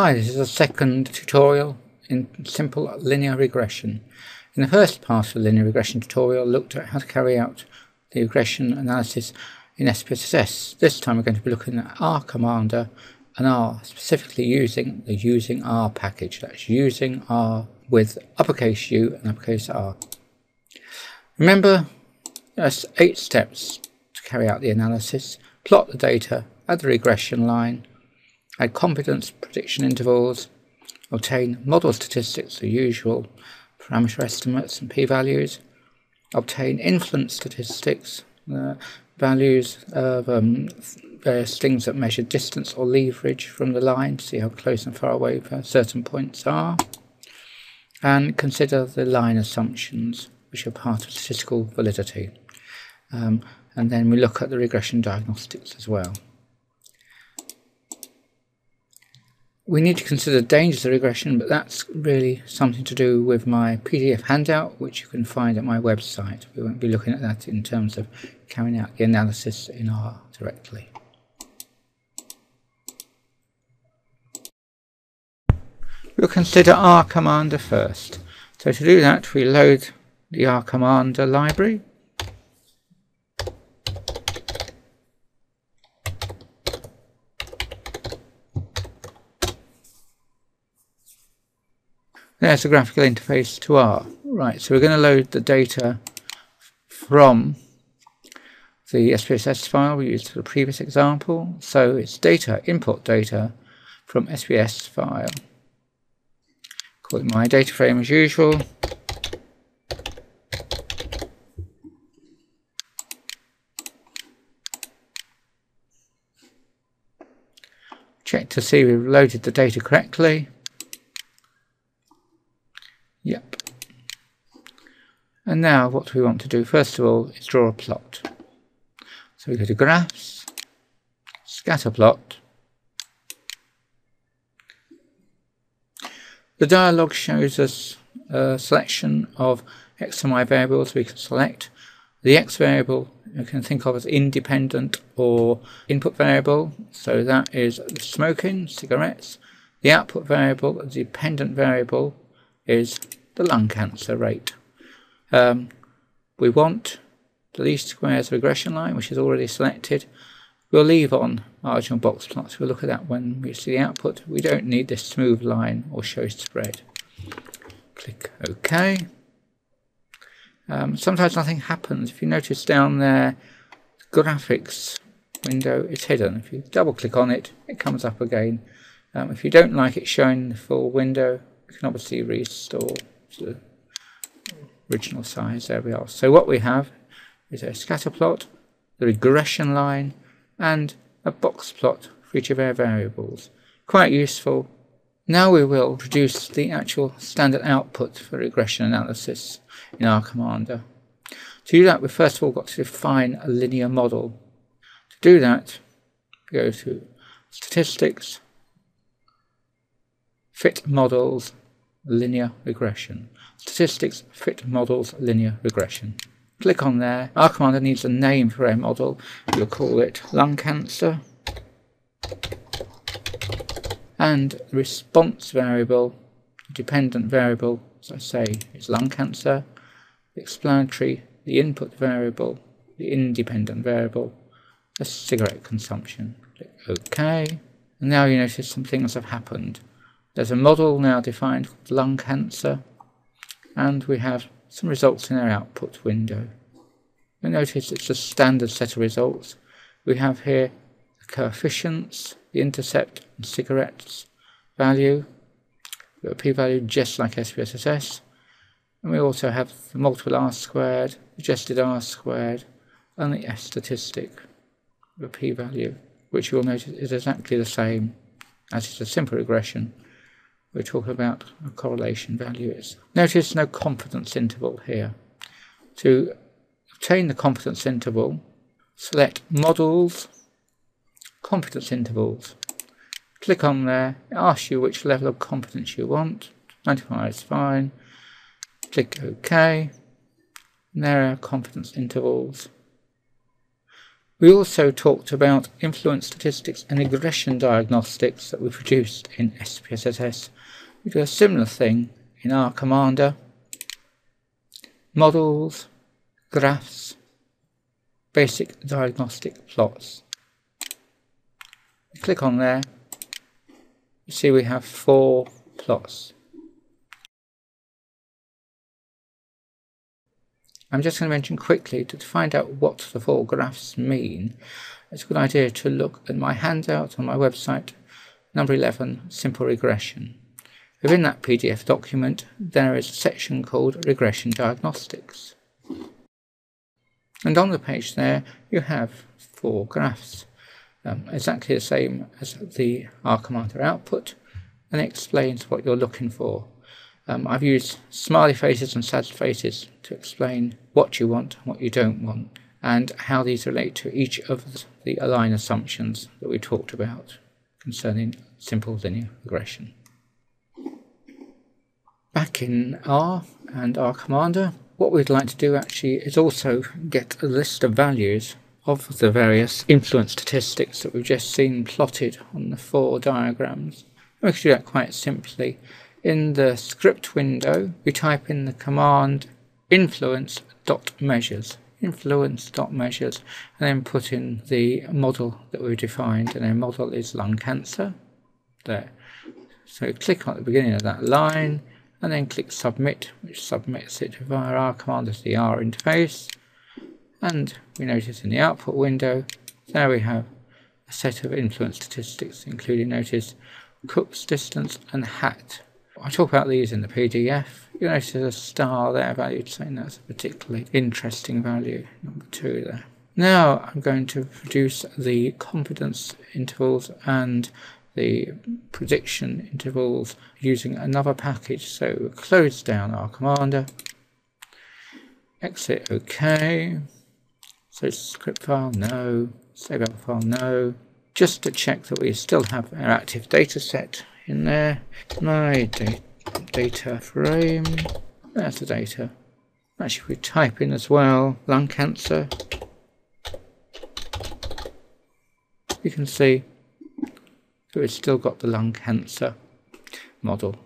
Hi, this is a second tutorial in simple linear regression. In the first part of the linear regression tutorial, I looked at how to carry out the regression analysis in SPSS. This time we're going to be looking at R Commander and R, specifically using the UsingR package. That's UsingR with uppercase U and uppercase R. Remember, there's eight steps to carry out the analysis. Plot the data, add the regression line, add confidence prediction intervals, obtain model statistics, the usual parameter estimates and p-values, obtain influence statistics, uh, values of um, various things that measure distance or leverage from the line to see how close and far away certain points are, and consider the line assumptions which are part of statistical validity. Um, and then we look at the regression diagnostics as well. We need to consider dangers of regression, but that's really something to do with my PDF handout, which you can find at my website. We won't be looking at that in terms of carrying out the analysis in R directly. We'll consider R Commander first. So to do that, we load the R Commander library. There's the graphical interface to R. Right, so we're going to load the data from the SPSS file we used for the previous example. So it's data, import data from SPSS file. Call it my data frame as usual. Check to see we've loaded the data correctly. And now what we want to do first of all is draw a plot. So we go to graphs, scatter plot. The dialog shows us a selection of x and y variables we can select. The x variable you can think of as independent or input variable. So that is smoking, cigarettes. The output variable, the dependent variable, is the lung cancer rate. Um, we want the least squares regression line, which is already selected. We'll leave on marginal box plots. We'll look at that when we see the output. We don't need this smooth line or show spread. Click OK. Um, sometimes nothing happens. If you notice down there, the graphics window is hidden. If you double click on it, it comes up again. Um, if you don't like it showing the full window, you can obviously restore the original size. There we are. So what we have is a scatter plot, the regression line, and a box plot for each of our variables. Quite useful. Now we will produce the actual standard output for regression analysis in R Commander. To do that, we've first of all got to define a linear model. To do that, go to Statistics, Fit Models, linear regression. Statistics fit models linear regression. Click on there. R Commander needs a name for a model. We'll call it lung cancer. And response variable, dependent variable, as I say, is lung cancer. Explanatory, the input variable, the independent variable, the cigarette consumption. Click OK. And now you notice some things have happened. There's a model now defined called lung cancer, and we have some results in our output window. You notice it's a standard set of results. We have here the coefficients, the intercept, and cigarettes value. A p-value just like SPSS. And we also have the multiple R squared, adjusted R squared, and the F statistic, the p-value, which you'll notice is exactly the same as it's a simple regression we're talking about a correlation value is. Notice no confidence interval here. To obtain the confidence interval, select Models, Confidence Intervals. Click on there, it asks you which level of confidence you want. 95 is fine. Click OK. And there are confidence intervals. We also talked about influence statistics and regression diagnostics that we produced in SPSS. We do a similar thing in R Commander, models, graphs, basic diagnostic plots. Click on there, you see we have four plots. I'm just going to mention quickly to find out what the four graphs mean. It's a good idea to look at my handout on my website, number 11, Simple Regression. Within that PDF document, there is a section called Regression Diagnostics. And on the page there, you have four graphs, um, exactly the same as the R Commander output, and it explains what you're looking for. Um, I've used smiley faces and sad faces to explain what you want, what you don't want, and how these relate to each of the align assumptions that we talked about concerning simple linear regression. Back in R and R Commander, what we'd like to do actually is also get a list of values of the various influence statistics that we've just seen plotted on the four diagrams. We can do that quite simply. In the script window, we type in the command influence dot measures. Influence dot measures and then put in the model that we defined and our model is lung cancer. There. So click on the beginning of that line and then click submit which submits it via our command as the R interface and we notice in the output window there we have a set of influence statistics including notice Cook's distance and hat I talk about these in the PDF. You notice there's a star there valued, saying that's a particularly interesting value, number two there. Now I'm going to produce the confidence intervals and the prediction intervals using another package. So close down R Commander, exit OK, so script file, no, save out file, no. Just to check that we still have our active data set in there. My da data frame. That's the data. Actually, if we type in as well, lung cancer, you can see we've still got the lung cancer model.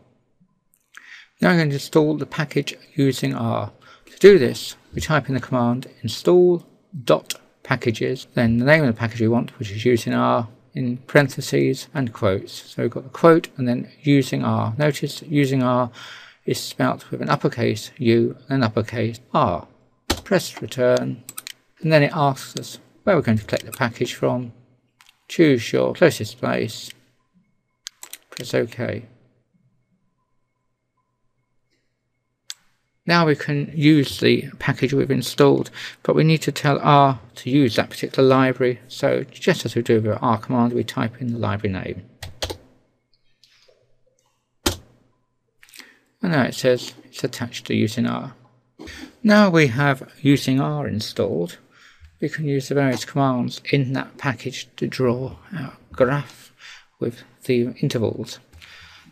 Now I'm going to install the package using R. To do this, we type in the command install dot packages, then the name of the package we want, which is UsingR, in parentheses and quotes. So we've got the quote and then UsingR. Notice UsingR is spelt with an uppercase U and an uppercase R. Press return and then it asks us where we're going to collect the package from. Choose your closest place. Press OK. Now we can use the package we've installed, but we need to tell R to use that particular library. So just as we do with R command, we type in the library name. And now it says it's attached to UsingR. Now we have UsingR installed, we can use the various commands in that package to draw our graph with the intervals.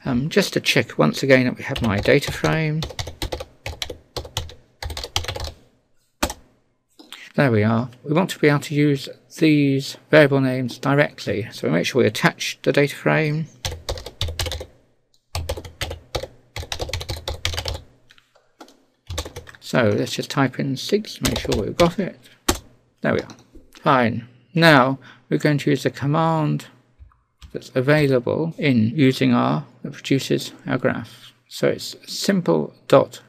Um, just to check once again that we have my data frame, There we are. We want to be able to use these variable names directly. So we make sure we attach the data frame. So let's just type in 6 make sure we've got it. There we are. Fine. Now we're going to use the command that's available in UsingR that produces our graph. So it's simple.lm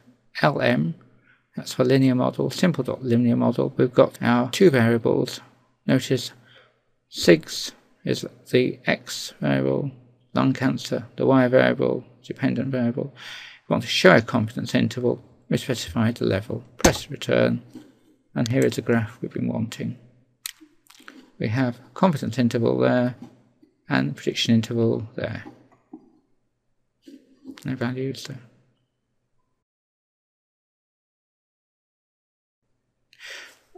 that's for linear model, simple dot linear model. We've got our two variables. Notice SIGS is the X variable, lung cancer, the Y variable, dependent variable. We want to show a confidence interval. We specify the level. Press return. And here is the graph we've been wanting. We have confidence interval there and prediction interval there. No values there.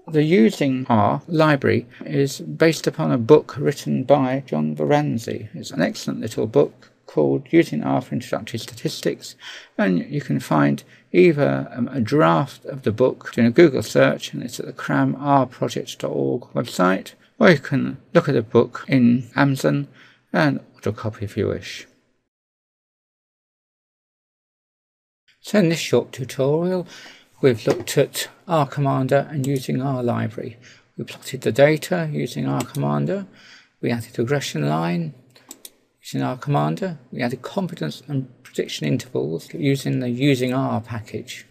The UsingR library is based upon a book written by John Verzani. It's an excellent little book called Using R for Introductory Statistics, and you can find either um, a draft of the book doing a Google search, and it's at the cran.r-project.org website, or you can look at the book in Amazon and order a copy if you wish. So in this short tutorial, we've looked at R Commander and UsingR library. We plotted the data using R Commander. We added a regression line using R Commander. We added confidence and prediction intervals using the UsingR package.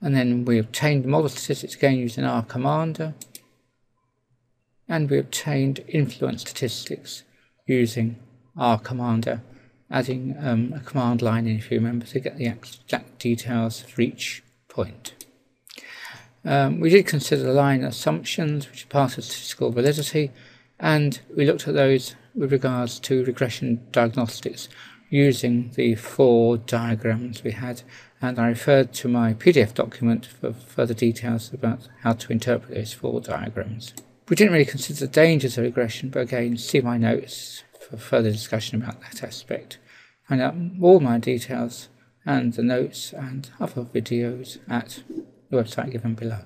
And then we obtained model statistics again using R Commander. And we obtained influence statistics using R Commander, adding um, a command line in if you remember to get the exact details for each point. Um, we did consider the line assumptions, which are part of statistical validity, and we looked at those with regards to regression diagnostics using the four diagrams we had, and I referred to my PDF document for further details about how to interpret those four diagrams. We didn't really consider the dangers of regression, but again, see my notes for further discussion about that aspect. Find out all my details and the notes and other videos at the website given below.